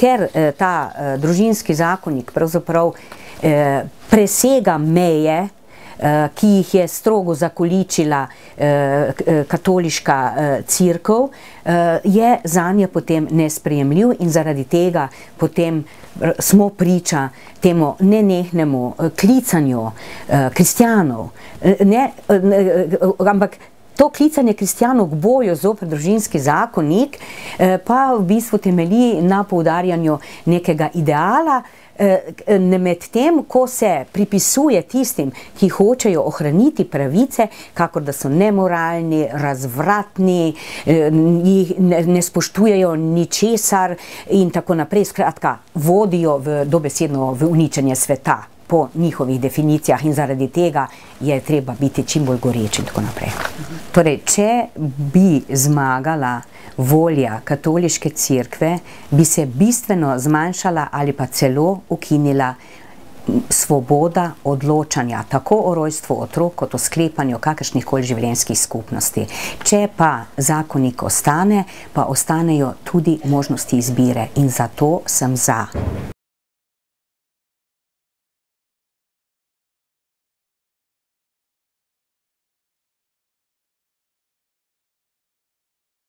ker eh, ta eh, družinski zakonik pravzaprav eh, presega meje, eh, ki jih je strogo zakoličila eh, k- katoliška eh, crkv, eh, je za nje potem nesprejemljiv in zaradi tega potem smo priča temu nenehnemu eh, klicanju eh, kristjanov. Eh, Ne, eh, eh, ampak To klicanje kristijanov k boju zoper družinski zakonik eh, pa v bistvu temelji na poudarjanju nekega ideala, eh, med tem, ko se pripisuje tistim, ki hočejo ohraniti pravice, kakor da so nemoralni, razvratni, eh, ne, spoštujejo ničesar in tako naprej. Skratka, vodijo dobesedno v uničenje sveta po njihovih definicijah in zaradi tega je treba biti čim bolj goreč in tako naprej. Torej, če bi zmagala volja katoliške cerkve, bi se bistveno zmanjšala ali pa celo ukinila svoboda odločanja tako o rojstvu otrok kot o sklepanju kakršnih koli življenjskih skupnosti. Če pa zakonik ostane, pa ostanejo tudi možnosti izbire in zato sem za.